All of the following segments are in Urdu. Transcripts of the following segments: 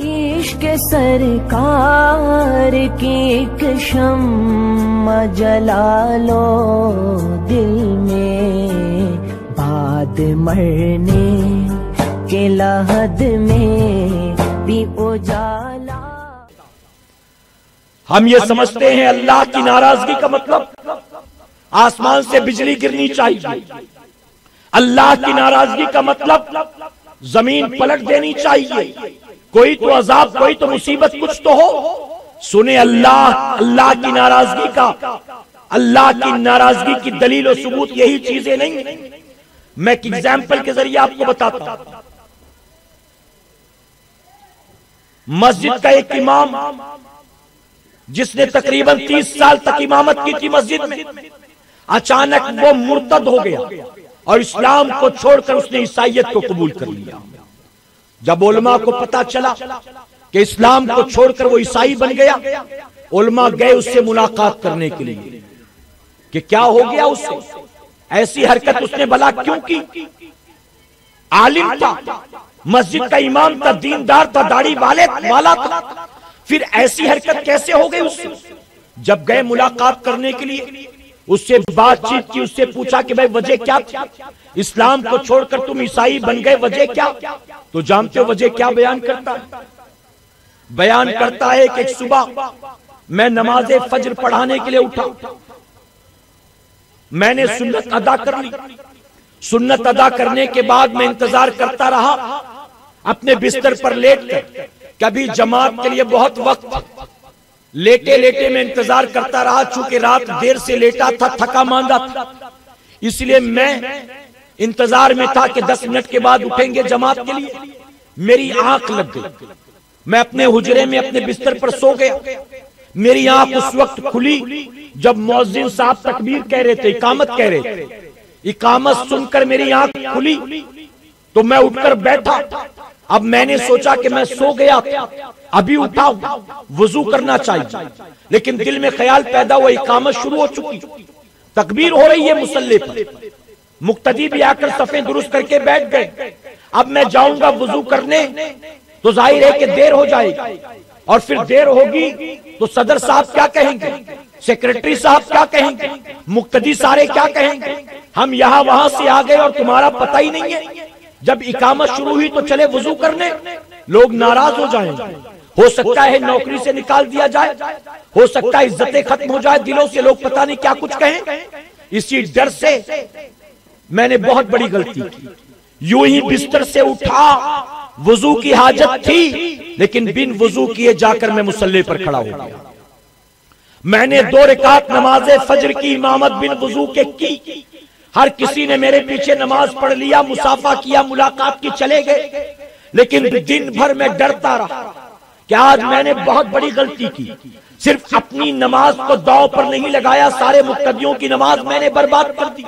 عشق سرکار کی ایک شمع جلا لو دل میں بعد مرنے کے لحد میں بھی اجالا۔ ہم یہ سمجھتے ہیں اللہ کی ناراضگی کا مطلب۔ آسمان سے بجلی گرنی چاہیے۔ اللہ کی ناراضگی کا مطلب۔ زمین پلٹ دینی چاہیے۔ کوئی تو عذاب، کوئی تو مصیبت کچھ تو ہو۔ سنے اللہ اللہ کی ناراضگی کا۔ اللہ کی ناراضگی کی دلیل و ثبوت یہی چیزیں نہیں۔ میں ایک ایگزامپل کے ذریعے آپ کو بتاتا ہوں۔ مسجد کا ایک امام، جس نے تقریباً تیس سال تک امامت کی تھی مسجد میں۔ اچانک وہ مرتد ہو گیا اور اسلام کو چھوڑ کر اس نے عیسائیت کو قبول کر لیا۔ جب علماء کو پتا چلا کہ اسلام کو چھوڑ کر وہ عیسائی بن گیا، علماء گئے اس سے ملاقات کرنے کے لیے۔ کہ کیا ہو گیا اس سے؟ ایسی حرکت اس نے بلا کیوں کی؟ عالم تھا، مسجد کا امام تھا، دیندار تھا، داڑھی والے والا تھا۔ پھر ایسی حرکت کیسے ہو گئی اس سے؟ جب گئے ملاقات کرنے کے لیے۔ اس سے بات چیت کی، اس سے پوچھا کہ بھائی وجہ کیا اسلام کو چھوڑ کر تم عیسائی بن گئے، وجہ کیا؟ تو جانتے ہو وجہ کیا بیان کرتا؟ ہے بیان کرتا ہے کہ ایک صبح میں نماز فجر پڑھانے کے لیے اٹھا۔ میں نے سنت ادا کر لی۔ سنت ادا کرنے کے بعد میں انتظار کرتا رہا۔ اپنے بستر پر لیٹ کر کبھی جماعت کے لیے بہت وقت۔ لیٹے لیٹے میں انتظار کرتا رہا چونکہ رات دیر سے لیٹا تھا، تھکا ماندہ تھا۔ اس لیے میں انتظار میں تھا کہ دس منٹ کے بعد اٹھیں گے جماعت کے لیے۔ میری آنکھ لگ گئی۔ میں اپنے حجرے میں اپنے بستر پر سو گیا۔ میری آنکھ اس وقت کھلی جب موزن صاحب تکبیر کہہ رہے تھے، اقامت کہہ رہے تھے۔ اقامت سن کر میری آنکھ کھلی تو میں اٹھ کر بیٹھا۔ اب میں نے سوچا کہ میں سو گیا ابھی اٹھا وضو کرنا چاہیے۔ لیکن دل میں خیال پیدا ہوا، اقامت شروع ہو چکی۔ تکبیر ہو رہی ہے مسلح پر۔ مقتدی بھی آ کر صفیں درست کر کے بیٹھ گئے۔ اب میں جاؤں گا وضو کرنے، تو ظاہر ہے کہ دیر ہو جائے گی۔ اور پھر دیر ہوگی تو صدر صاحب کیا کہیں گے؟ سیکرٹری صاحب کیا کہیں گے؟ مقتدی سارے کیا کہیں گے؟ ہم یہاں وہاں سے آ گئے اور تمہارا پتہ ہی نہیں ہے۔ جب اقامت شروع ہوئی تو چلے وضو کرنے۔ لوگ ناراض ہو جائیں۔ ہو سکتا ہے نوکری سے نکال دیا جائے۔ ہو سکتا ہے عزتیں ختم ہو جائے دلوں سے لوگ پتہ نہیں کیا کچھ کہیں۔ اسی ڈر سے میں نے بہت بڑی غلطی کی۔ یوں ہی بستر سے اٹھا۔ وضو کی حاجت تھی، لیکن بن وضو کیے جا کر میں مسلح پر کھڑا ہو گیا۔ میں نے دو رکعت نماز فجر کی امامت بن وضو کے کی۔ ہر کسی نے میرے پیچھے نماز پڑھ لیا، مسافہ کیا، ملاقات کی چلے گئے۔ لیکن دن بھر میں ڈرتا رہا کہ آج میں نے بہت بڑی غلطی کی۔ صرف اپنی نماز کو داؤ پر نہیں لگایا، سارے مقتدیوں کی نماز میں نے برباد کر دی۔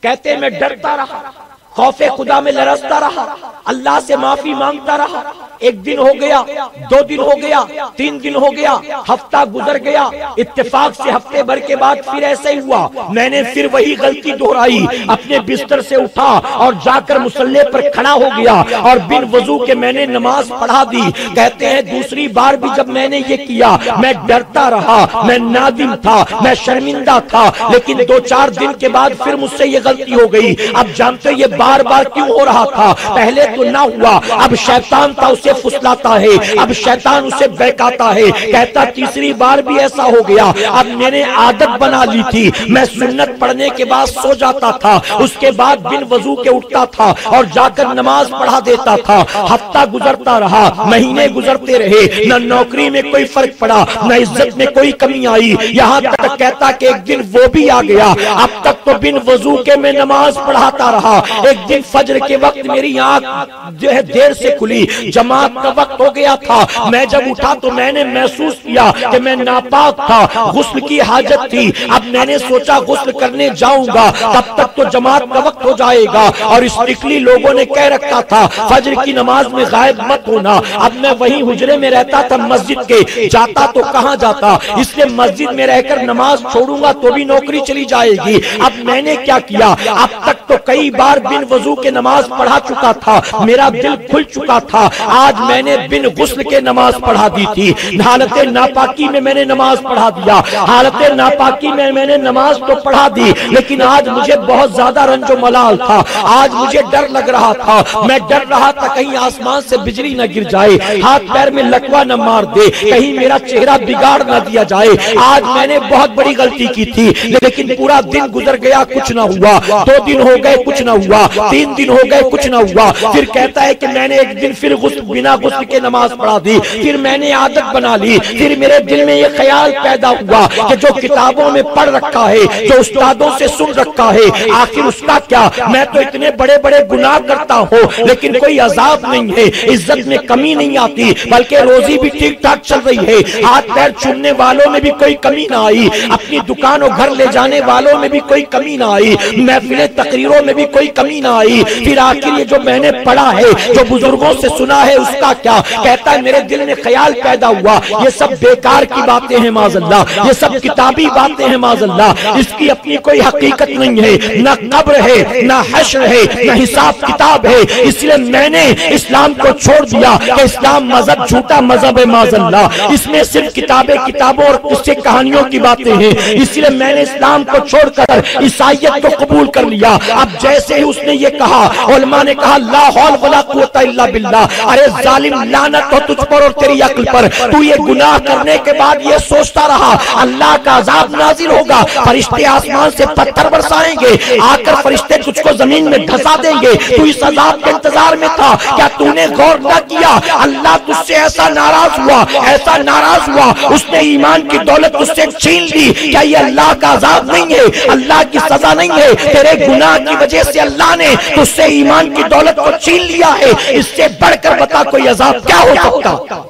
کہتے میں ڈرتا رہا۔ خوف خدا میں لرستا رہا، اللہ سے معافی مانگتا رہا۔ ایک دن ہو گیا، دو دن ہو گیا، تین دن ہو گیا، ہفتہ گزر گیا۔ اتفاق سے ہفتے بھر کے بعد پھر ایسے ہی ہوا۔ میں نے پھر وہی غلطی دہرائی، اپنے بستر سے اٹھا اور جا کر مسلح پر کھڑا ہو گیا۔ اور بن وضو کے میں نے نماز پڑھا دی۔ کہتے ہیں، دوسری بار بھی جب میں نے یہ کیا، میں ڈرتا رہا۔ میں نادم تھا، میں شرمندہ تھا۔ لیکن دو چار دن کے بعد پھر مجھ سے یہ غلطی ہو گئی۔ اب جانتے یہ بار بار کیوں ہو رہا تھا؟ پہلے تو نہ ہوا، اب شیطان تھا، اسے فسلاتا ہے، اب شیطان اسے بیکاتا ہے۔ کہتا تیسری بار بھی ایسا ہو گیا۔ اب میں نے عادت بنا لی تھی۔ میں سنت پڑھنے کے بعد سو جاتا تھا۔ اس کے بعد بن وضو کے اٹھتا تھا اور جا کر نماز پڑھا دیتا تھا۔ ہفتہ گزرتا رہا، مہینے گزرتے رہے۔ نہ نوکری میں کوئی فرق پڑا، نہ عزت میں کوئی کمی آئی۔ یہاں تک کہتا کہ ایک دن وہ بھی آ گیا۔ اب تک تو بن وضو کے میں نماز پڑھاتا رہا۔ ایک دن فجر کے وقت میری آنکھ جو ہے دیر سے کھلی، جماعت کا وقت ہو گیا تھا۔ میں جب اٹھا تو میں نے محسوس کیا کہ میں ناپاک تھا، غسل کی حاجت تھی۔ اب میں نے سوچا غسل کرنے جاؤں گا، تب تک تو جماعت کا وقت ہو جائے گا۔ اور اس نکلی لوگوں نے کہہ رکھا تھا، فجر کی نماز میں غائب مت ہونا۔ اب میں وہی حجرے میں رہتا تھا مسجد کے۔ جاتا تو کہاں جاتا؟ اس لیے مسجد میں رہ کر نماز چھوڑوں گا تو بھی نوکری چلی جائے گی۔ اب میں نے کیا کیا؟ اب تک تو کئی بار بن بن وضو کے نماز پڑھا چکا تھا، میرا دل کھل چکا تھا۔ آج میں نے بن غسل کے نماز پڑھا دی تھی۔ حالت ناپاکی میں میں نے نماز پڑھا دیا۔ حالت ناپاکی میں میں نے نماز تو پڑھا دی، لیکن آج مجھے بہت زیادہ رنج و ملال تھا۔ آج مجھے ڈر لگ رہا تھا۔ میں ڈر رہا تھا کہیں آسمان سے بجلی نہ گر جائے، ہاتھ پیر میں لکوا نہ مار دے، کہیں میرا چہرہ بگاڑ نہ دیا جائے۔ آج میں نے بہت بڑی غلطی کی تھی، لیکن پورا دن گزر گیا، کچھ نہ ہوا۔ دو دن ہو گئے، کچھ نہ ہوا۔ تین دن ہو گئے کچھ نہ ہوا۔ پھر کہتا ہے کہ میں نے ایک دن پھر غسل بنا غسل کے نماز پڑھا دی۔ پھر میں نے عادت بنا لی۔ پھر میرے دل میں یہ خیال پیدا ہوا کہ جو کتابوں میں پڑھ رکھا ہے جو استادوں سے سن رکھا ہے آخر اس کا کیا؟ میں تو اتنے بڑے بڑے گناہ کرتا ہوں لیکن کوئی عذاب نہیں ہے۔ عزت میں کمی نہیں آتی بلکہ روزی بھی ٹھیک ٹھاک چل رہی ہے۔ ہاتھ پیر چھوڑنے والوں میں بھی کوئی کمی نہ آئی۔ اپنی دکان و گھر لے جانے والوں میں بھی کوئی کمی نہ آئی۔ محفل تقریروں میں بھی کوئی کمی نہ آئی۔ پھر آخر یہ جو میں نے پڑھا ہے، جو بزرگوں سے سنا ہے، اس کا کیا؟ کہتا ہے، میرے دل میں خیال پیدا ہوا۔ یہ سب بیکار کی باتیں ہیں معاذ اللہ۔ یہ سب کتابی باتیں ہیں معاذ اللہ۔ اس کی اپنی کوئی حقیقت نہیں ہے۔ نہ قبر ہے، نہ حشر ہے، نہ حساب کتاب ہے۔ اس لیے میں نے اسلام کو چھوڑ دیا کہ اسلام مذہب جھوٹا مذہب ہے معاذ اللہ۔ اس میں صرف کتابیں، کتابوں اور قصے کہانیوں کی باتیں ہیں۔ اس لیے میں نے اسلام کو چھوڑ کر عیسائیت کو قبول کر لیا۔ اب جیسے ہی اس نے نے یہ کہا، علماء نے کہا، لا حول ولا قوت الا باللہ۔ ارے ظالم، لعنت ہو تجھ پر اور تیری عقل پر۔ تو یہ گناہ کرنے کے بعد یہ سوچتا رہا، اللہ کا عذاب نازل ہوگا۔ فرشتے آسمان سے پتھر برسائیں گے۔ آ کر فرشتے تجھ کو زمین میں دھسا دیں گے۔ تو اس عذاب کے انتظار میں تھا۔ کیا تو نے غور نہ کیا؟ اللہ تجھ سے ایسا ناراض ہوا، ایسا ناراض ہوا۔ اس نے ایمان کی دولت تجھ سے چھین لی۔ کیا یہ اللہ کا عذاب نہیں ہے؟ اللہ کی سزا نہیں ہے۔ تیرے گناہ کی وجہ سے اللہ نے تجھ سے ایمان کی دولت کو چھین لیا ہے۔ اس سے بڑھ کر بتا کوئی عذاب کیا ہو سکتا؟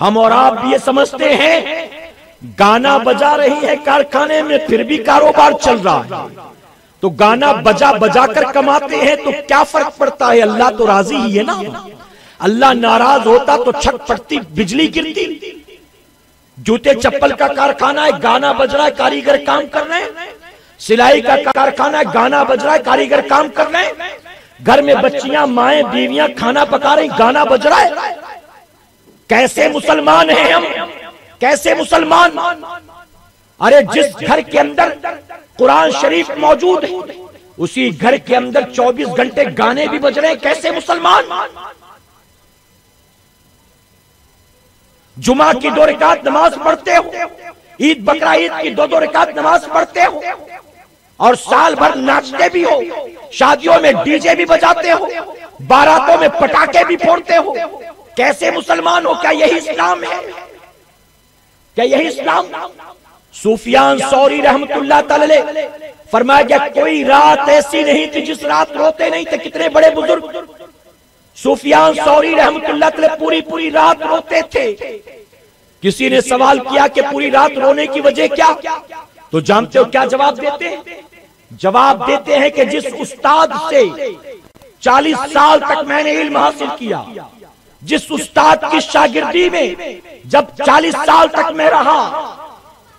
ہم اور آپ بھی یہ سمجھتے ہیں، گانا بجا رہی ہے کارخانے میں، پھر بھی کاروبار چل رہا ہے۔ تو گانا بجا بجا کر کماتے ہیں تو کیا فرق پڑتا ہے؟ اللہ تو راضی ہی ہے نا۔ اللہ ناراض ہوتا تو چھٹ پڑتی، بجلی گرتی۔ جوتے چپل کا کارخانہ ہے، گانا بج رہا ہے، کاریگر کام کر رہے ہیں۔ سلائی کا کارخانہ ہے، گانا بج رہا ہے، کاریگر کام کر رہے ہیں۔ گھر میں بچیاں، مائیں، بیویاں کھانا پکا رہی گانا بج رہا ہے۔ کیسے مسلمان ہیں ہم؟ کیسے مسلمان؟ ارے، جس گھر کے اندر قرآن شریف موجود ہے، اسی گھر کے اندر چوبیس گھنٹے گانے بھی بج رہے ہیں۔ کیسے مسلمان؟ جمعہ کی دو رکعت نماز پڑھتے ہو، عید بکرا عید کی دو دو رکعت نماز پڑھتے ہو۔ اور سال بھر ناچتے بھی ہو، شادیوں میں ڈی جے بھی بجاتے ہو، باراتوں میں پٹاخے بھی پھوڑتے ہو۔ کیسے مسلمان ہو؟ کیا یہی اسلام ہے؟ کیا یہی اسلام؟ سفیان سوری رحمت اللہ تعالی فرمایا گیا کوئی رات ایسی نہیں تھی جس رات روتے نہیں تھے، کتنے بڑے بزرگ۔ سفیان سوری رحمت اللہ تعالی پوری پوری رات روتے تھے۔ کسی نے سوال کیا کہ پوری رات رونے کی وجہ کیا؟ تو جانتے ہو کیا جواب دیتے ہیں؟ جواب دیتے ہیں کہ جس استاد سے چالیس سال تک میں نے علم حاصل کیا، جس استاد کی شاگردی میں جب چالیس سال تک میں رہا،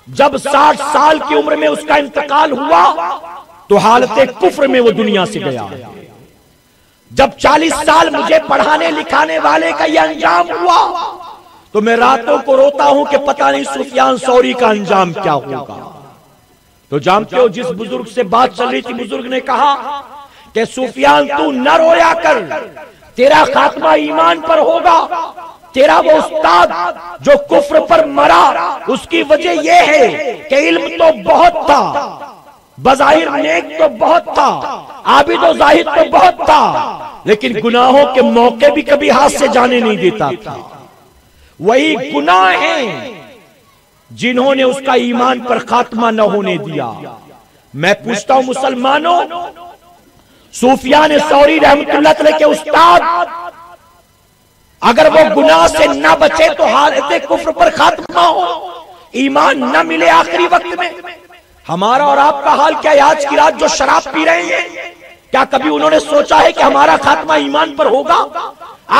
جب ساٹھ سال کی عمر میں اس کا انتقال ہوا، تو حالت کفر میں وہ دنیا سے گیا۔ جب چالیس سال مجھے پڑھانے، لکھانے والے کا یہ انجام ہوا، تو میں راتوں کو روتا ہوں کہ پتہ نہیں سفیان سوری کا انجام کیا ہوگا۔ تو جانتے ہو جس بزرگ سے بات چل رہی تھی، بزرگ نے کہا کہ سفیان، تو نہ رویا کر، تیرا خاتمہ ایمان پر ہوگا، تیرا وہ استاد جو کفر پر مرا، اس کی وجہ یہ ہے کہ علم تو بہت تھا، بظاہر نیک تو بہت تھا عابد و ظاہر تو بہت تھا، لیکن گناہوں کے موقع بھی کبھی ہاتھ سے جانے نہیں دیتا تھا۔ وہی گناہ ہیں جنہوں نے اس کا ایمان پر خاتمہ نہ ہونے دیا۔ میں پوچھتا ہوں مسلمانوں، صوفیان سوری رحمت اللہ تعالی کے استاد، اگر وہ گناہ سے نہ بچے تو حالت کفر پر خاتمہ ہو، ایمان نہ ملے آخری وقت میں۔ ہمارا اور آپ کا حال کیا ہے؟ آج کی رات جو شراب پی رہے ہیں، کیا کبھی انہوں نے سوچا ہے کہ ہمارا خاتمہ ایمان پر ہوگا؟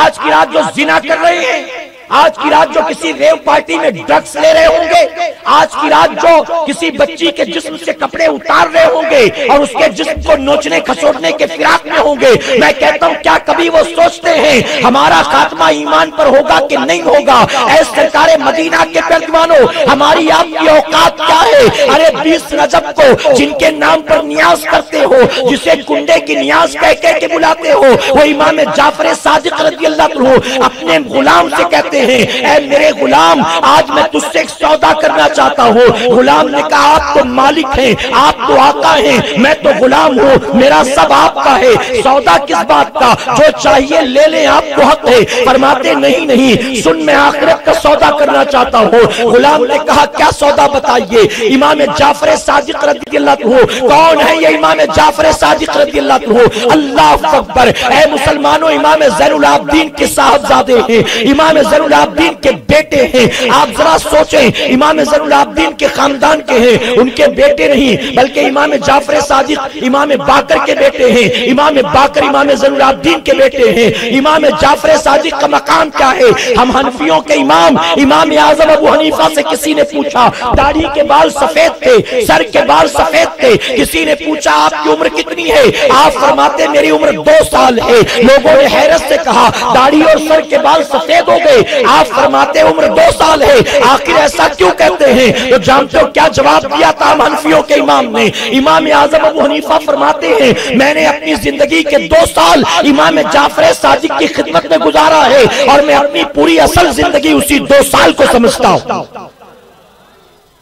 آج کی رات جو زنا کر رہے ہیں آج کی رات جو کسی ریو پارٹی میں ڈرگس لے رہے ہوں گے، آج کی رات جو کسی بچی کے جسم سے کپڑے اتار رہے ہوں گے اور اس کے جسم کو نوچنے کھسوٹنے کے فراق میں ہوں گے، میں کہتا ہوں کیا کبھی وہ سوچتے ہیں ہمارا خاتمہ ایمان پر ہوگا کہ نہیں ہوگا؟ اے سرکار مدینہ کے پردوانوں ہماری آپ کی اوقات کیا ہے؟ ارے بیس رجب کو جن کے نام پر نیاز کرتے ہو، جسے کنڈے کی نیاز کہہ کہہ کے بلاتے ہو، وہ امام جعفر صادق رضی اللہ عنہ اپنے غلام سے کہتے ہیں اے میرے غلام، آج میں تجھ سے ایک سودا کرنا چاہتا ہوں۔ غلام نے کہا، آپ تو مالک ہیں، آپ تو آقا ہیں، میں تو غلام ہوں، میرا سب آپ کا ہے۔ سودا کس بات کا؟ جو چاہیے لے لیں، آپ کو حق ہے۔ فرماتے، نہیں نہیں، سن، میں آخرت کا سودا کرنا چاہتا ہوں۔ غلام نے کہا، کیا سودا بتائیے؟ امام جعفر صادق رضی اللہ عنہ، کون ہے یہ امام جعفر صادق رضی اللہ عنہ؟ اللہ اکبر۔ اے مسلمانوں، امام زین العابدین کے صاحبزادے ہیں۔ امام زین العابدین کے بیٹے ہیں۔ آپ ذرا سوچیں، امام زین العابدین کے خاندان کے ہیں۔ ان کے بیٹے نہیں، بلکہ امام جعفر صادق، امام باقر کے بیٹے ہیں۔ امام باقر امام زین العابدین کے بیٹے ہیں۔ امام جعفر صادق کا مقام کیا ہے؟ ہم حنفیوں کے امام امام اعظم ابو حنیفہ سے کسی نے پوچھا، داڑھی کے بال سفید تھے، سر کے بال سفید تھے۔ کسی نے پوچھا، آپ کی عمر کتنی ہے؟ آپ فرماتے، میری عمر دو سال ہے۔ لوگوں نے حیرت سے کہا، داڑھی اور سر کے بال سفید ہو گئے۔ آپ فرماتے عمر دو سال ہے، آخر ایسا کیوں کہتے ہیں؟ تو جانتے ہو کیا جواب دیا تھا منفیوں کے امام نے؟ امام اعظم ابو حنیفہ فرماتے ہیں، میں نے اپنی زندگی کے دو سال امام جعفر صادق کی خدمت میں گزارا ہے اور میں اپنی پوری اصل زندگی اسی دو سال کو سمجھتا ہوں۔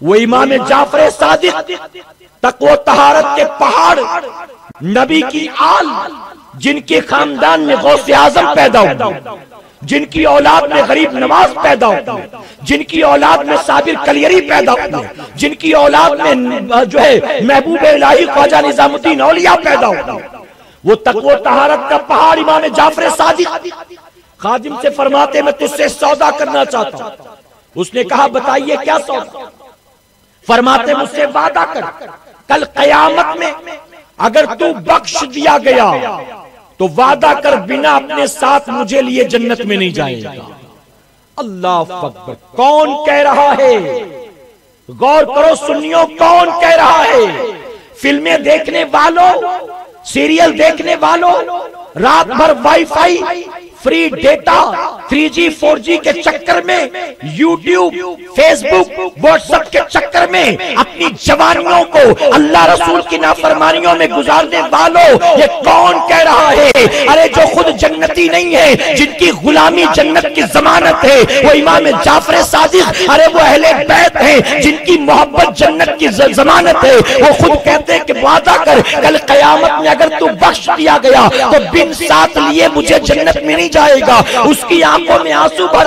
وہ امام جعفر صادق تقوی تہارت کے پہاڑ نبی کی آل جن کے خاندان میں غوث اعظم پیدا ہوئی جن کی اولاد میں غریب نواز پیدا ہوئی جن کی اولاد میں صابر کلیری پیدا ہوئی جن کی اولاد میں جو ہے محبوب الہی خواجہ نظام الدین اولیاء پیدا ہوئی وہ تقوی تہارت کا پہاڑ امام جعفر صادق۔ خادم سے فرماتے، میں تجھ سے سودا کرنا چاہتا ہوں۔ اس نے کہا، بتائیے کیا سودا؟ فرماتے، مجھ سے وعدہ کر، کل قیامت میں اگر تو بخش دیا گیا تو وعدہ کر بنا اپنے ساتھ مجھے لیے جنت میں نہیں جائے گا۔ اللہ اکبر۔ کون کہہ رہا ہے؟ غور کرو سنیوں، کون کہہ رہا ہے؟ فلمیں دیکھنے والوں، سیریل دیکھنے والوں، رات بھر wifi free data three G four G کے چکر میں YouTube Facebook WhatsApp کے چکر میں اپنی جوانیوں کو اللہ رسول کی نافرمانیوں میں گزارنے والوں یہ کون کہہ رہا ہے ارے جو خود جنتی نہیں ہے جن کی غلامی جنت کی ضمانت ہے وہ امام جعفر صادق ارے وہ اہل بیت ہیں جن کی محبت جنت کی ضمانت ہے وہ خود کہتے ہیں کہ وعدہ کر کل قیامت میں اگر تو بخش دیا گیا تو بن ساتھ لیے مجھے جنت میں نہیں نہیں جائے گا۔ اس کی آنکھوں میں آنسو بھر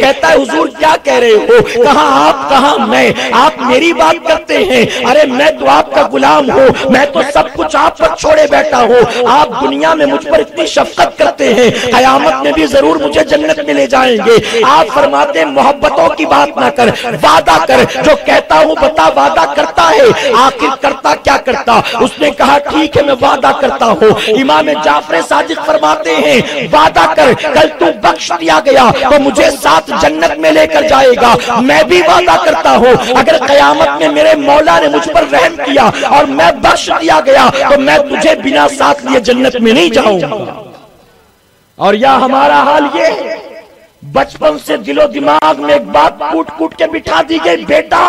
کہتا ہے، حضور کیا کہہ رہے ہو؟ کہاں آپ؟ کہاں میں؟ آپ میری بات کرتے ہیں۔ ارے، میں تو آپ کا غلام ہوں۔ میں تو سب کچھ آپ پر چھوڑے بیٹھا ہوں۔ آپ دنیا میں مجھ پر اتنی شفقت کرتے ہیں۔ قیامت میں بھی ضرور مجھے جنت میں لے جائیں گے۔ آپ فرماتے ہیں، محبتوں کی بات نہ کر، وعدہ کر۔ جو کہتا ہوں، بتا وعدہ کرتا ہے۔ آخر کرتا کیا کرتا؟ اس نے کہا، ٹھیک ہے، میں وعدہ کرتا ہوں۔ امام جعفر صادق فرماتے ہیں، وعدہ کر کر، کل تو بخش دیا گیا تو مجھے ساتھ جنت میں لے کر جائے گا۔ میں بھی وعدہ کرتا ہوں، اگر قیامت میں میرے مولا نے مجھ پر رحم کیا اور میں بخش دیا گیا تو میں تجھے بنا ساتھ لیے جنت میں نہیں جاؤں گا۔ اور یا ہمارا حال یہ بچپن سے دل و دماغ میں ایک بات کوٹ کوٹ کے بٹھا دی گئی، بیٹا،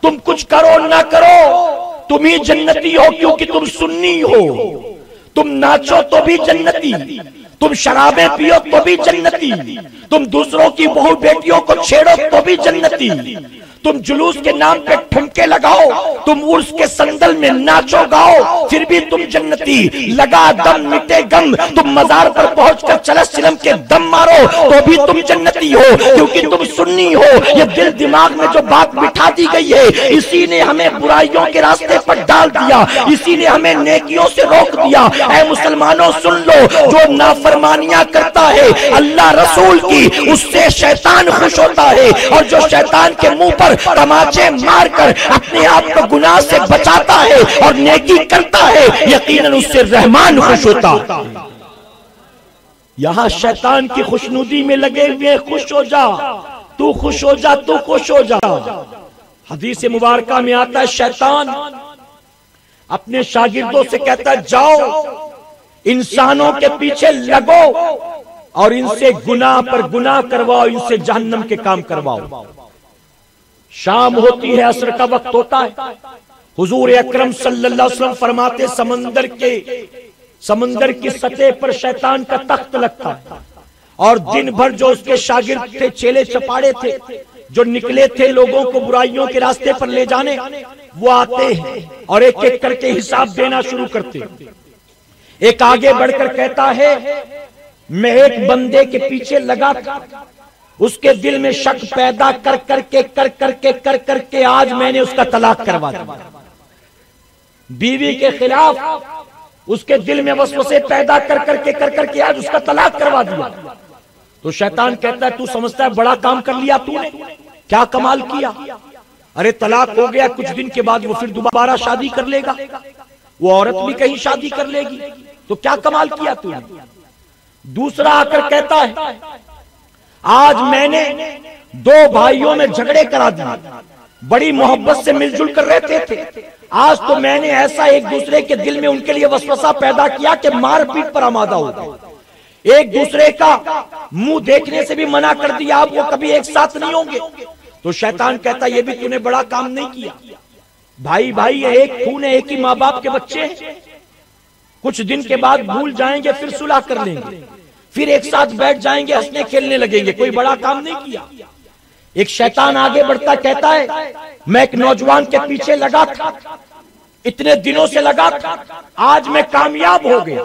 تم کچھ کرو نہ کرو، تم ہی جنتی ہو کیونکہ تم سننی ہو۔ تم ناچو تو بھی جنتی۔ تم شرابیں پیو تو بھی جنتی۔ تم دوسروں کی بہو بیٹیوں کو چھیڑو تو بھی جنتی۔ تم جلوس کے نام پہ ٹھمکے لگاؤ، تم عرص کے سندل میں ناچو گاؤ، پھر بھی تم جنتی، لگا دم، مٹے گم، تم مزار پر پہنچ کر چلس چلم کے دم مارو، تو بھی تم جنتی ہو، کیونکہ تم سننی ہو، یہ دل دماغ میں جو بات بٹھا دی گئی ہے، اسی نے ہمیں برائیوں کے راستے پر ڈال دیا، اسی نے ہمیں نیکیوں سے روک دیا۔ اے مسلمانوں، سن لو، جو نافرمانیاں کرتا ہے، اللہ رسول کی، اس سے شیطان خوش ہوتا ہے، اور جو شیطان کے منہ پر تماچے مار کر اپنے آپ کو گناہ سے بچاتا ہے اور نیکی کرتا ہے، یقیناً اس سے رحمان خوش ہوتا۔ یہاں شیطان کی خوشنودی میں لگے ہوئے خوش ہو جا۔ تو خوش ہو جا، تو خوش ہو جا۔ حدیث مبارکہ میں آتا ہے، شیطان اپنے شاگردوں سے کہتا ہے، جاؤ، انسانوں کے پیچھے لگو اور ان سے گناہ پر گناہ کرواؤ، ان سے جہنم کے کام کرواؤ۔ شام ہوتی ہے، عصر کا وقت ہوتا ہے۔ حضور اکرم صلی اللہ علیہ وسلم فرماتے سمندر کے سمندر کی سطح پر شیطان کا تخت لگتا ہے۔ اور دن بھر جو اس کے شاگرد تھے، چیلے چپاڑے تھے، جو نکلے تھے لوگوں کو برائیوں کے راستے پر لے جانے، وہ آتے ہیں اور ایک ایک کر کے حساب دینا شروع کرتے ہیں۔ ایک آگے بڑھ کر کہتا ہے، میں ایک بندے کے پیچھے لگا تھا اس کے دل میں شک پیدا کر کر کے کر کر کے کر کر کے آج میں نے اس کا طلاق کروا دیا۔ بیوی کے خلاف اس کے دل میں وسوسے پیدا کر کر کے کر کر کے آج اس کا طلاق کروا دیا۔ تو شیطان کہتا ہے، تو سمجھتا ہے، بڑا کام کر لیا تو نے۔ کیا کمال کیا؟ ارے، طلاق ہو گیا، کچھ دن کے بعد وہ پھر دوبارہ شادی کر لے گا۔ وہ عورت بھی کہیں شادی کر لے گی۔ تو کیا کمال کیا تو نے؟ دوسرا آ کر کہتا ہے آج میں نے دو بھائیوں میں جھگڑے کرا دیا بڑی محبت سے مل جل کر رہتے تھے۔ آج تو میں نے ایسا ایک دوسرے کے دل میں ان کے لیے وسوسہ پیدا کیا کہ مار پیٹ پر آمادہ ہو ایک دوسرے کا منہ دیکھنے سے بھی منع کر دیا۔ آپ وہ کبھی ایک ساتھ نہیں ہوں گے۔ تو شیطان کہتا یہ بھی تو نے بڑا کام نہیں کیا۔ بھائی بھائی، ایک خون ہے، ایک ہی ماں باپ کے بچے ہیں۔ کچھ دن کے بعد بھول جائیں گے، پھر صلح کر لیں گے۔ پھر ایک ساتھ بیٹھ جائیں گے، ہنسنے، کھیلنے لگیں گے۔ کوئی بڑا کام نہیں کیا۔ ایک شیطان آگے بڑھتا، کہتا ہے، میں ایک نوجوان کے پیچھے لگا تھا۔ اتنے دنوں سے لگا تھا۔ آج میں کامیاب ہو گیا۔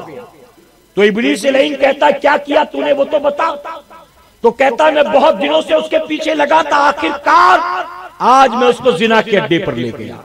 تو ابلیس لین کہتا ہے، کیا کیا تو نے؟ وہ تو بتا۔ تو کہتا ہے، میں بہت دنوں سے اس کے پیچھے لگا تھا۔ آخر کار آج میں اس کو زنا کے اڈے پر لے گیا۔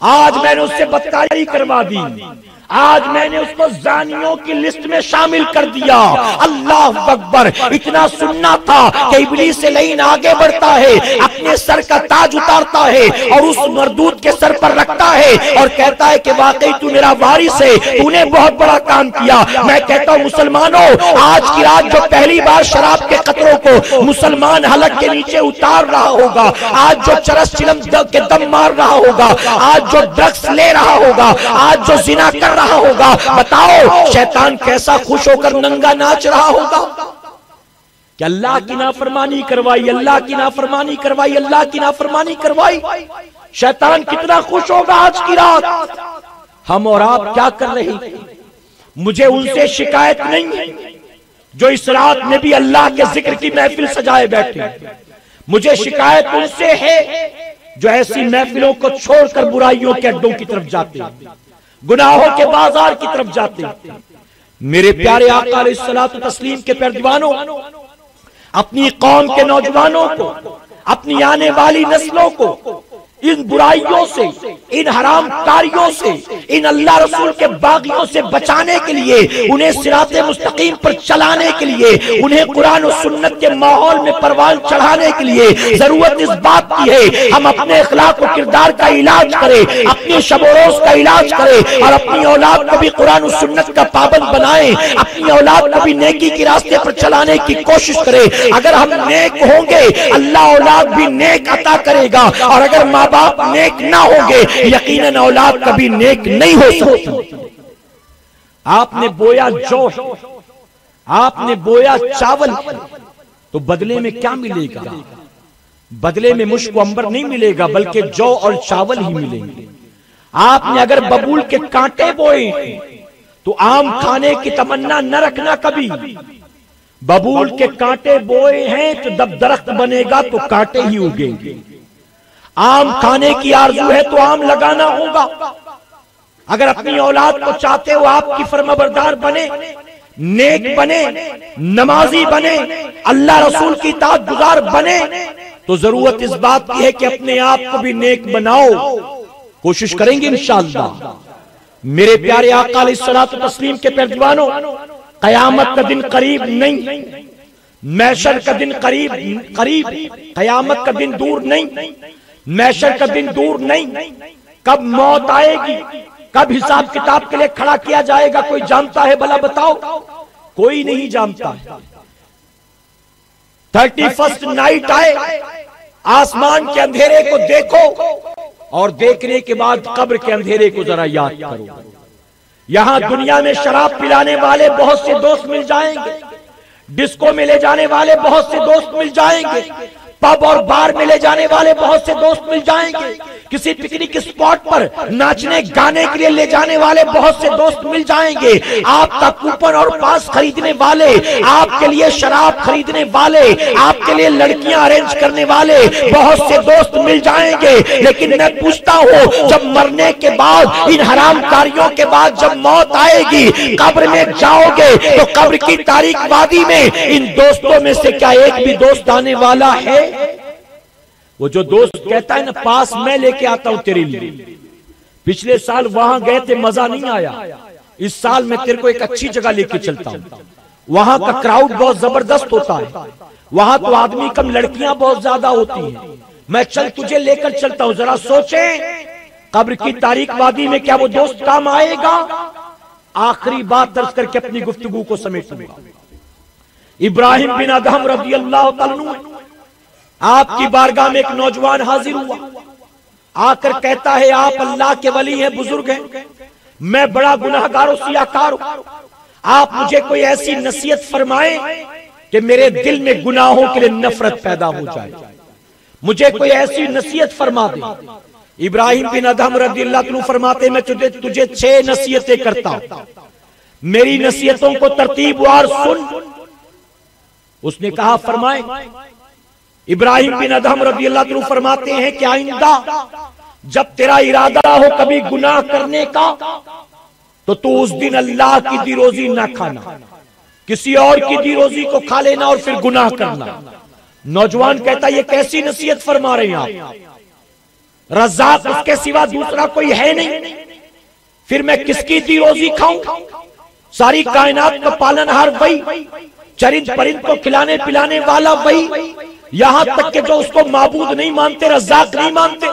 آج میں نے اس سے بدکاری کروا دی۔ آج میں نے اس کو زانیوں کی لسٹ میں شامل کر دیا۔ اللہ اکبر، اتنا سننا تھا کہ ابلیس سے لین آگے بڑھتا ہے، اپنے سر کا تاج اتارتا ہے اور اس مردود کے سر پر رکھتا ہے اور کہتا ہے کہ واقعی تو میرا وارث ہے، تو نے بہت بڑا کام کیا۔ میں کہتا ہوں، مسلمانوں، آج کی رات جو پہلی بار شراب کے قطروں کو مسلمان حلق کے نیچے اتار رہا ہوگا، آج جو چرس چلم کے دم مار رہا ہوگا، آج جو ڈرگس لے رہا ہوگا، آج جو زنا کر رہا ہوگا۔ بتاؤ، شیطان کیسا خوش ہو کر ننگا ناچ رہا ہوگا؟ کہ اللہ کی نافرمانی کروائی، اللہ کی نافرمانی کروائی، اللہ کی نافرمانی کروائی۔ شیطان کتنا خوش ہوگا آج کی رات۔ ہم اور آپ کیا کر رہے مجھے ان سے شکایت نہیں جو اس رات میں بھی اللہ کے ذکر کی محفل سجائے بیٹھے۔ مجھے شکایت ان سے ہے جو ایسی محفلوں کو چھوڑ کر برائیوں کے اڈوں کی طرف جاتے۔ ہیں گناہوں کے بازار کی طرف جاتے ہیں۔ میرے پیارے آقا علیہ السلام تسلیم کے پیردوانوں اپنی قوم کے نوجوانوں کو، اپنی آنے والی نسلوں کو ان برائیوں سے، ان حرام کاریوں سے، ان اللہ رسول کے باغیوں سے بچانے کے لیے، انہیں سرات مستقیم پر چلانے کے لیے، انہیں قرآن و سنت کے ماحول میں پروان چڑھانے کے لیے ضرورت اس بات کی ہے، ہم اپنے اخلاق و کردار کا علاج کریں، اپنی شب و روز کا علاج کریں اور اپنی اولاد کو بھی قرآن و سنت کا پابند بنائیں، اپنی اولاد کو بھی نیکی کے راستے پر چلانے کی کوشش کریں۔ اگر ہم نیک ہوں گے، اللہ اولاد بھی نیک عطا کرے گا اور اگر ماں باپ نیک نہ ہوں گے یقیناً اولاد کبھی نیک نہیں ہو سکتی۔ آپ نے بویا جو آپ نے بویا چاول، تو بدلے میں کیا ملے گا؟ بدلے میں مشک و امبر نہیں ملے گا، بلکہ جو اور چاول ہی ملیں گے۔ آپ نے اگر ببول کے کانٹے بوئے، تو آم کھانے کی تمنا نہ رکھنا کبھی۔ ببول کے کانٹے بوئے ہیں، تو جب درخت بنے گا، تو کانٹے ہی اگیں گے۔ آم کھانے کی آرزو ہے تو آم لگانا ہوگا۔ اگر اپنی اولاد کو چاہتے ہو آپ کی فرما بردار بنے نیک بنے نمازی بنے اللہ رسول کی اطاعت گزار بنے۔ تو ضرورت اس بات کی ہے کہ اپنے آپ کو بھی نیک بناؤ۔ کوشش کریں گے انشاءاللہ۔ میرے پیارے آقا علیہ السلام تسلیم کے پیردوانوں قیامت کا دن قریب نہیں۔ میشر کا دن قریب قریب قیامت کا دن دور نہیں۔ میشر کا دن دور نہیں۔ کب موت آئے گی، کب حساب کتاب کے لیے کھڑا کیا جائے گا، کوئی جانتا ہے بلا بتاؤ۔ کوئی نہیں جانتا۔ تھرٹی فرسٹ نائٹ آئے۔ آسمان کے اندھیرے کو دیکھو اور دیکھنے کے بعد قبر کے اندھیرے کو ذرا یاد کرو۔ یہاں دنیا میں شراب پلانے والے بہت سے دوست مل جائیں گے۔ ڈسکو میں لے جانے والے بہت سے دوست مل جائیں گے۔ پب اور بار میں لے جانے والے بہت سے دوست مل جائیں گے۔ کسی پکنک اسپاٹ پر ناچنے، گانے کے لیے لے جانے والے بہت سے دوست مل جائیں گے۔ آپ کا کوپن اور پاس خریدنے والے، آپ کے لیے شراب خریدنے والے، آپ کے لیے لڑکیاں ارینج کرنے والے بہت سے دوست مل جائیں گے۔ لیکن میں پوچھتا ہوں، جب مرنے کے بعد، ان حرام کاریوں کے بعد جب موت آئے گی، قبر میں جاؤ گے، تو قبر کی تاریخ وادی میں ان دوستوں میں سے کیا ایک بھی دوست آنے والا ہے؟ وہ جو دوست کہتا ہے نا، پاس میں لے کے آتا ہوں تیرے لیے. پچھلے سال وہاں گئے تھے، مزہ نہیں آیا۔ اس سال میں تیرے کو ایک اچھی جگہ لے کے چلتا ہوں۔ وہاں کا کراؤڈ بہت زبردست ہوتا ہے۔ وہاں تو آدمی کم لڑکیاں بہت زیادہ ہوتی ہیں۔ میں چل تجھے لے کر چلتا ہوں، ذرا سوچیں۔ قبر کی تاریخ وادی میں کیا وہ دوست کام آئے گا؟ آخری بات درج کر کے اپنی گفتگو کو سمیٹوں گا۔ ابراہیم بن ادہم رضی اللہ تعالیٰ آپ کی بارگاہ میں ایک نوجوان حاضر ہوا۔ آ کر کہتا ہے آپ اللہ کے ولی ہیں بزرگ ہیں۔ میں بڑا گناہ گار و سیاکار ہوں۔ آپ مجھے کوئی ایسی نصیحت فرمائیں کہ میرے دل میں گناہوں کے لیے نفرت پیدا ہو جائے۔ مجھے کوئی ایسی نصیحت فرما دے۔ ابراہیم بن ادھم رضی اللہ عنہ فرماتے میں تجھے تجھے چھ نصیحتیں کرتا ہوں۔ میری نصیحتوں کو ترتیب وار سن۔ اس نے کہا فرمائے ابراہیم بن ادھم رضی اللہ عنہ فرماتے ہیں کہ آئندہ جب تیرا ارادہ ہو کبھی گناہ کرنے کا، تو تو اس دن اللہ کی دی روزی نہ کھانا، کسی اور کی دی روزی کو کھا لینا اور پھر گناہ کرنا۔ نوجوان کہتا یہ کیسی نصیحت فرما رہے ہیں آپ؟ رزاق اس کے سوا دوسرا کوئی ہے نہیں۔ پھر میں کس کی دی روزی کھاؤں؟ ساری کائنات کا پالن ہار وہی، چرند پرند کو کھلانے پلانے والا وہی۔ یہاں تک کہ جو اس کو معبود نہیں مانتے رزاق نہیں مانتے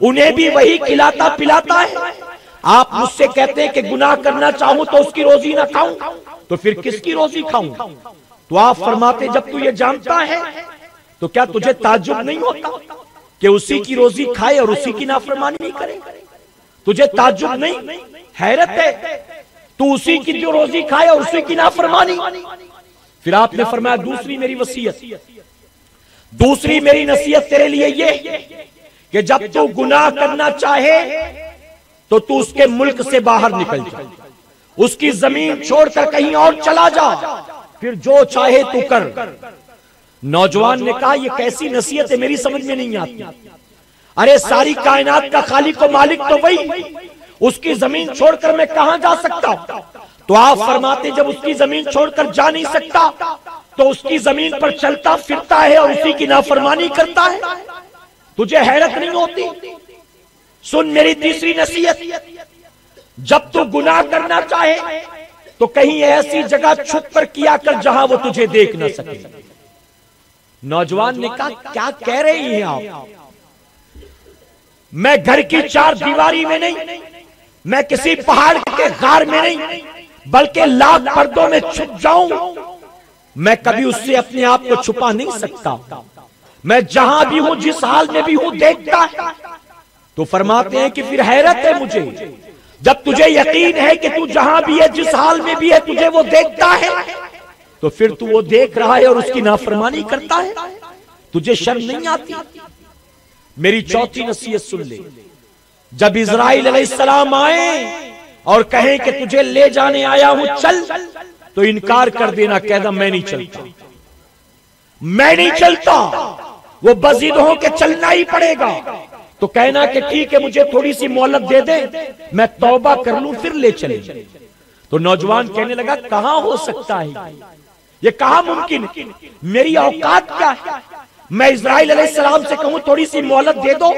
انہیں بھی وہی کھلاتا پلاتا ہے۔ آپ مجھ سے کہتے ہیں کہ گناہ کرنا چاہوں تو اس کی روزی نہ کھاؤں تو پھر کس کی روزی کھاؤں؟ تو آپ فرماتے جب تو یہ جانتا ہے تو کیا تجھے تعجب نہیں ہوتا کہ اسی کی روزی کھائے اور اسی کی نافرمانی نہیں کرے؟ تجھے تعجب نہیں؟ حیرت ہے تو اسی کی جو روزی کھائے اور اسی کی نافرمانی۔ پھر آپ نے فرمایا دوسری میری وسیعت دوسری میری نصیحت تیرے لیے یہ کہ جب تو گناہ کرنا چاہے تو تو اس کے ملک سے باہر نکل جا۔ اس کی زمین چھوڑ کر کہیں اور چلا جا۔ پھر جو چاہے تو کر۔ نوجوان نے کہا، یہ کیسی نصیحت ہے میری سمجھ میں نہیں آتی۔ ارے، ساری کائنات کا خالق و مالک تو وہی۔ اس کی زمین چھوڑ کر میں کہاں جا سکتا؟ تو آپ فرماتے، جب اس کی زمین چھوڑ کر جا نہیں سکتا تو اس کی زمین پر چلتا پھرتا ہے اور اسی کی نافرمانی کرتا ہے۔ تجھے حیرت نہیں ہوتی؟ سن میری تیسری نصیحت۔ جب تو گناہ کرنا چاہے، تو کہیں ایسی جگہ چھپ کر کیا کر جہاں وہ تجھے دیکھ نہ سکے۔ نوجوان نے کہا، کیا کہہ رہی ہیں آپ؟ میں گھر کی چار دیواری میں نہیں، میں کسی پہاڑ کے غار میں نہیں، بلکہ لاکھ پردوں میں چھپ جاؤں۔ میں کبھی اس سے اپنے آپ کو چھپا نہیں سکتا۔ میں جہاں بھی ہوں، جس حال میں بھی ہوں، دیکھتا ہے۔ تو فرماتے ہیں کہ پھر حیرت ہے مجھے۔ جب تجھے یقین ہے کہ تو جہاں بھی ہے، جس حال میں بھی ہے، تجھے وہ دیکھتا ہے، تو پھر تو وہ دیکھ رہا ہے اور اس کی نافرمانی کرتا ہے۔ تجھے شرم نہیں آتی؟ میری چوتھی نصیحت سن لے۔ جب اسرائیل علیہ السلام آئے اور کہیں کہ تجھے لے جانے آیا ہوں، چل۔ تو انکار کر دینا کہہ میں نہیں چلتا۔ میں نہیں چلتا۔ وہ بزید ہو کے چلنا ہی پڑے گا۔ تو کہنا کہ ٹھیک ہے، مجھے تھوڑی سی مولت دے دے میں توبہ کر لوں، پھر لے چلے تو نوجوان کہنے لگا، کہاں ہو سکتا ہے؟ یہ کہاں ممکن میری اوقات کیا ہے؟ میں اسرائیل علیہ السلام سے کہوں، تھوڑی سی مولت دے دو،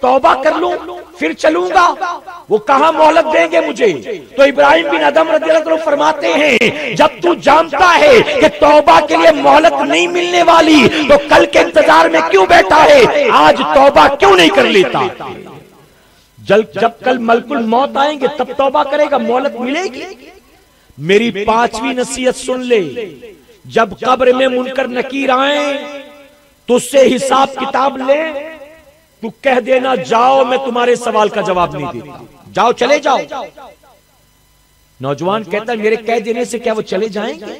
توبہ کر لوں، پھر چلوں گا۔ وہ کہاں مولت دیں گے مجھے؟ تو ابراہیم بن ادم رضی اللہ عنہ فرماتے ہیں، جب تو جانتا ہے کہ توبہ کے لیے مولت نہیں ملنے والی، تو کل کے انتظار میں کیوں بیٹھا ہے؟ آج توبہ کیوں نہیں کر لیتا؟ جب کل ملک الموت آئیں گے، تب توبہ کرے گا مولت ملے گی۔ میری پانچویں نصیحت سن لے۔ جب قبر میں منکر نکیر آئیں تو اس سے حساب کتاب لے۔ تو کہہ دینا، جاؤ، میں تمہارے سوال کا جواب نہیں دیتا۔ جاؤ، چلے جاؤ۔ نوجوان کہتا ہے، میرے کہہ دینے سے کیا وہ چلے جائیں گے؟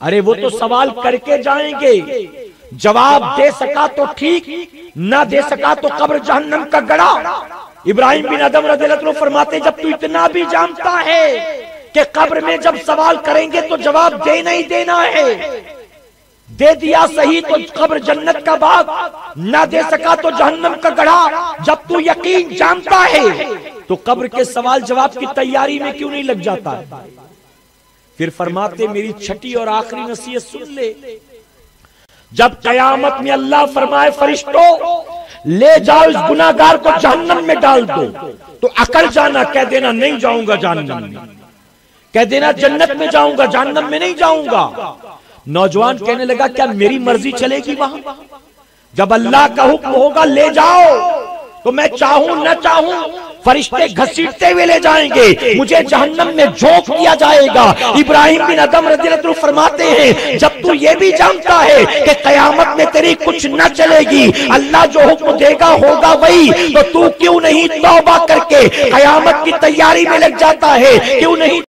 ارے، وہ تو سوال کر کے جائیں گے۔ جواب دے سکا تو ٹھیک، نہ دے سکا تو قبر جہنم کا گڑا۔ ابراہیم بن ادم رضی اللہ عنہ فرماتے جب تو اتنا بھی جانتا ہے کہ قبر میں جب سوال کریں گے تو جواب دینا ہی دینا ہے۔ دے دیا صحیح تو قبر جنت کا باغ، نہ دے سکا تو جہنم کا گڑھا۔ جب تو یقین جانتا ہے، تو قبر کے سوال جواب کی تیاری میں کیوں نہیں لگ جاتا؟ ہے پھر فرماتے، میری چھٹی اور آخری نصیحت سن لے۔ جب قیامت میں اللہ فرمائے فرشتوں لے جاؤ اس گناہگار کو جہنم میں ڈال دو۔ تو اکڑ جانا، کہہ دینا، نہیں جاؤں گا جہنم میں۔ کہہ دینا، جنت میں جاؤں گا، جہنم میں نہیں جاؤں گا۔ نوجوان کہنے لگا کیا میری مرضی چلے گی وہاں? جب اللہ کا حکم ہوگا لے جاؤ! تو میں چاہوں نہ چاہوں فرشتے گھسیٹتے ہوئے لے جائیں گے۔ مجھے جہنم میں جھونک دیا جائے گا۔ ابراہیم بن ادم رضی اللہ عنہ فرماتے ہیں جب تو یہ بھی جانتا ہے کہ قیامت میں تیری کچھ نہ چلے گی اللہ جو حکم دے گا ہوگا وہی۔ تو تو کیوں نہیں توبہ کر کے قیامت کی تیاری میں لگ جاتا ہے؟ کیوں نہیں